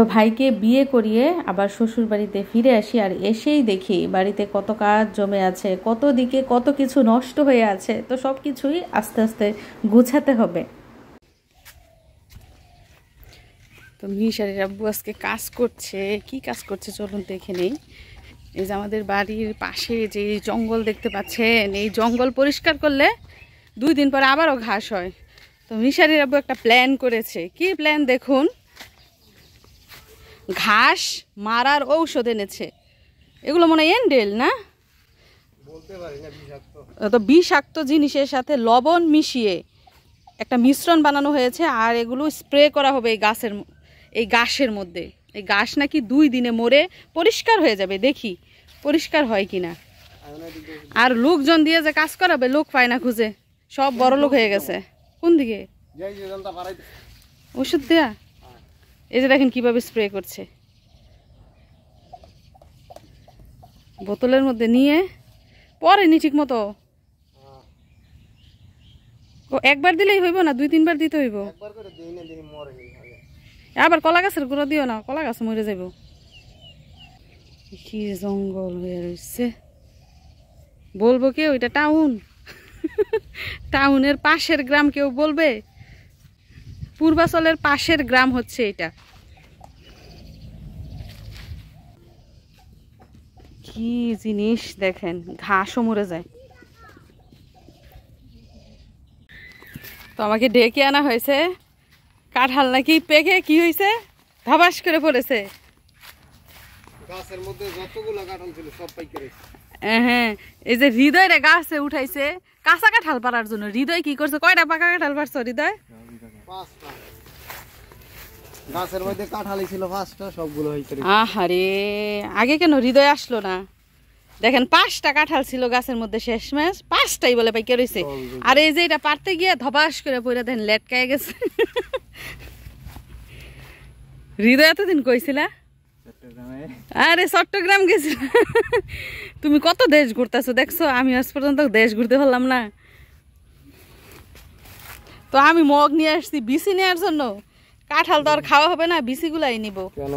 তো ভাইকে বিয়ে করিয়ে আবার শ্বশুর বাড়িতে ফিরে আসি আর এসেই দেখি বাড়িতে কত কাজ জমে আছে, কত দিকে কত কিছু নষ্ট হয়ে আছে, তো সব কিছুই আস্তে আস্তে গুছাতে হবে। তো মিশারির আব্বু আজকে কাজ করছে, কি কাজ করছে চলুন দেখে নেই। এই যে আমাদের বাড়ির পাশে যে জঙ্গল দেখতে পাচ্ছেন, এই জঙ্গল পরিষ্কার করলে দুই দিন পর আবারও ঘাস হয়। তো মিশারির আব্বু একটা প্ল্যান করেছে, কি প্ল্যান দেখুন? ঘাস মারার ঔষধ এনেছে। এগুলো মনে হয় এন্ডেল না? তো বিষাক্ত। জিনিসের সাথে লবণ মিশিয়ে একটা মিশ্রণ বানানো হয়েছে আর এগুলো স্প্রে করা হবে এই গাছের এই গাছের মধ্যে। এই গাছ নাকি দুই দিনে মরে পরিষ্কার হয়ে যাবে দেখি পরিষ্কার হয় কিনা আর লোকজন দিয়ে যে কাজ করাবে লোক পায় না খুঁজে। সব বড় লোক হয়ে গেছে। কোন দিকে? ওষুধ দেয়া। এই যে দেখেন কীভাবে স্প্রে করছে। বোতলের মধ্যে নিয়ে পরেনি ঠিক মতো ও একবার দিলেই হইব না? দুই তিনবার দিতে হইব? আবার কলা গাছের গুঁড়ো দিও না কলা গাছ মরে যাইব। কি জঙ্গল হয়ে রয়েছে বলব কেউ এটা টাউন। টাউনের পাশের গ্রাম কেউ বলবে? পূর্বাচলের পাশের গ্রাম হচ্ছে এটা। কি জিনিস দেখেন ঘাসও মরে যায়। তো আমাকে ডেকে আনা হয়েছে। কাঁঠাল নাকি পেকে কি হয়েছে? ধাবাস করে পড়েছে। গাছের মধ্যে যতগুলো কাঁঠাল ছিল সব পাইকারি হ্যাঁ এই যে হৃদয় রে গাছে উঠাইছে কাঁচা কাঁঠাল পাড়ার জন্য। হৃদয় কি করছে? কয়টা পাকা কাঁঠাল পারছ হৃদয়? পাঁচটা। গাছের মধ্যে কাঁঠালি ছিল পাঁচটা সবগুলো হয়েছে আহারে আগে কেন হৃদয় আসলো না? দেখেন পাঁচটা কাঁঠাল ছিল গাছের মধ্যে পাঁচটাই বলে পাইকে রয়েছে আর এই যে এটা পারতে গিয়ে ধবাস করে পড়ে দেন লেটকায় গেছে। হৃদয় এতদিন কইছিলা? আরে চট্টগ্রাম গেছিল। তুমি কত দেশ ঘুরতেছো দেখছ? আমি আজ পর্যন্ত দেশ ঘুরতে পারলাম না। তো আমি মগ নিয়ে আসছি বিসি নেওয়ার জন্য। কাঁঠাল তো আর খাওয়া হবে না বিসিগুলাই নিব। কেন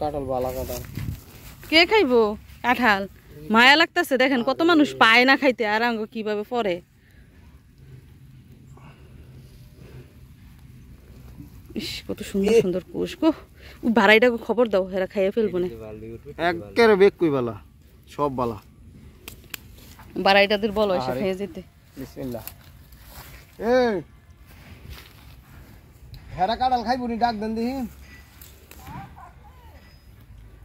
কাঁঠাল বালা কাঁঠাল। কে খাইবো? কাঁঠাল। মায়া লাগতেছে দেখেন কত মানুষ পায় না খাইতে আর আঙ্গ কীভাবে পরে ইস কত সুন্দর সুন্দর কোষ গো। ভাড়াইটাকে খবর দাও হেরা খাইয়ে ফেলব না। একেবারে বেগ কই বালা সব বালা। বাড়াইটাদের বলো এসে খেয়ে যেতে। বিসমিল্লাহ। এই হেরা কাঁঠাল খাইবো নি ডাক দেন দিহি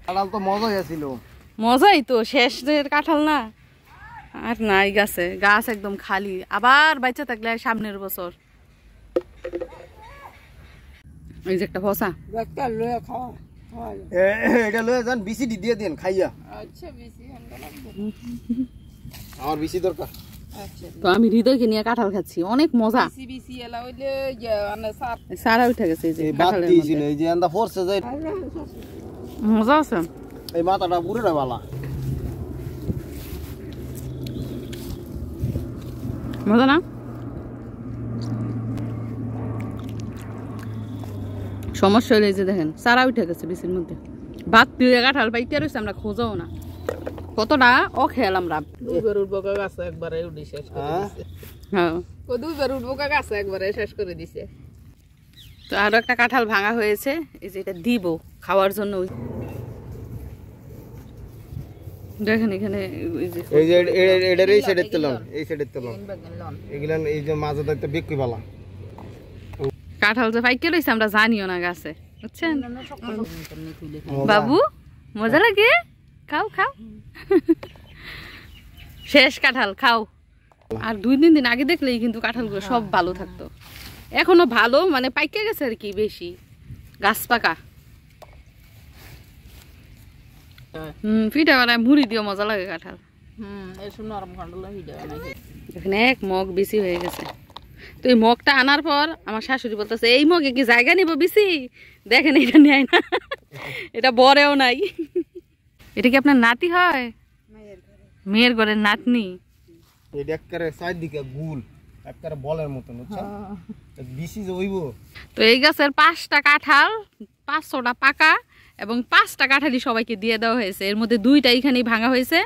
কাঁঠাল তো মজাই আছিল। মজাই তো শেষ কাঁঠাল না। আর নাই গাছে গাছ একদম খালি। আবার বাচ্চা থাকলে সামনের বছর। এই যে একটা ফসা এ- এটা লয়ে যান বিসি দি দিয়ে দেন খাইয়া। আমার বিসি দরকার। তো আমি হৃদয়কে নিয়ে কাঁঠাল খাচ্ছি। অনেক মজা। সারা। উঠে গেছে এই যে কাঁঠালের মধ্যে। এই যে আন্দা ফোরছে যে মজা আছে। এই মাথাটা পুরোটা বালা। মজা না? সমস্যা হলে এই যে দেখেন সারা উঠে গেছে বিচির মধ্যে। ভাত দিয়ে কাঁঠাল পাইতে রয়েছে আমরা খোঁজাও না। কতটা ও খেয়াল আমরা। দুইবার উঠবো কা একবারে উঠি শেষ করে হ্যাঁ? দিছে। হ্যাঁ। ও দুইবার উঠবো কা একবারে শেষ করে দিছে। তো আরও একটা কাঁঠাল ভাঙা হয়েছে এই যে এটা দিব খাওয়ার জন্য। দেখেন এখানে এই যে এটার সাইডের তেলাম এই সাইডের তেলাম এগুলান এই যে মাঝে দায়িত্ব বিক্রি বালা। কাঁঠাল যে পাইকে রয়েছে আমরা জানিও না গাছে বুঝছেন? বাবু মজা লাগে? খাও খাও। শেষ কাঁঠাল খাও। আর দুই তিন দিন আগে দেখলেই কিন্তু কাঁঠালগুলো সব ভালো থাকতো। এখনও ভালো মানে পাইকে গেছে আর কি বেশি। গাছ পাকা। হুম পিঠা বানায় মুড়ি দিও মজা লাগে কাঁঠাল। হুম এখানে এক মগ বেশি হয়ে গেছে। তো এই মগটা আনার পর আমার শাশুড়ি বলতেছে এই মগে কি জায়গা নিব বেশি দেখেন এটা নেয় না। এটা বরেও নাই। এটা কি আপনার নাতি হয়? মেয়ের ঘরের নাতনি? এটা একেবারে চারদিকে গুল বলের মতন বুঝছ বিসি যে ওইব তো এই গাছের পাঁচটা কাঁঠাল পাঁচশোটা পাকা এবং পাঁচটা কাঁঠালই সবাইকে দিয়ে দেওয়া হয়েছে। এর মধ্যে দুইটা এইখানেই ভাঙা হয়েছে।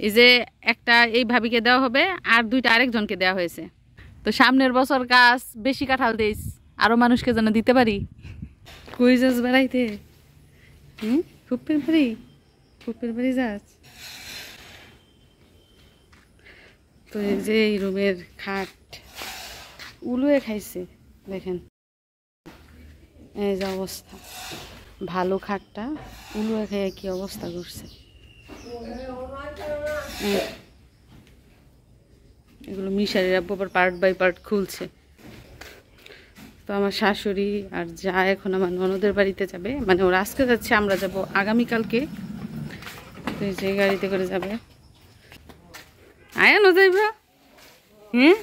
এই যে একটা এই ভাবিকে দেওয়া হবে আর দুইটা আরেকজনকে দেওয়া হয়েছে। তো সামনের বছর গাছ বেশি কাঁঠাল দিস আরও মানুষকে যেন দিতে পারি। কই যাস বেড়াইতে? হুম? বাড়ি ফুপ্পির বাড়ি যাস? তো এই যে এই রুমের খাট, উলুয়ে খাইছে, দেখেন। এই যে অবস্থা। ভালো খাটটা, উলুয়ে খেয়ে কি অবস্থা করছে। এগুলো মিশারির আব্বু পার্ট বাই পার্ট খুলছে। তো আমার শাশুড়ি আর যা এখন আমার ননদের বাড়িতে যাবে মানে ওরা আজকে যাচ্ছে, আমরা যাব আগামীকালকে তো এই যে গাড়িতে করে যাবে। আয়া না যাইবা হ্যাঁ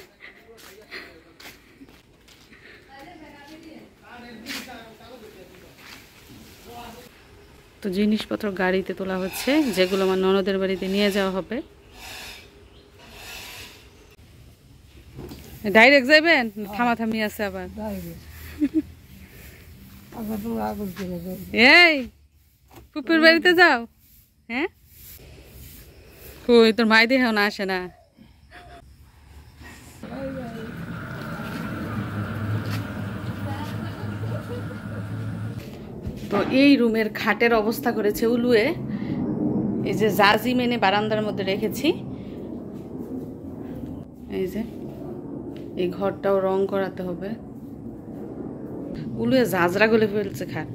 তো জিনিসপত্র গাড়িতে তোলা হচ্ছে যেগুলো আমার ননদের বাড়িতে নিয়ে যাওয়া হবে। ডাইরেক্ট যাবেন থামাথামি আছে আবার? এই পুকুর বাড়িতে যাও। হ্যাঁ? কই, তোর মাই দেহেও না আসে না। তো এই রুমের খাটের অবস্থা করেছে উলুয়ে। এই যে জাজি মেনে বারান্দার মধ্যে রেখেছি। এই যে, এই ঘরটাও রং করাতে হবে। উলুয়ে জাজরা গলে ফেলছে খাট।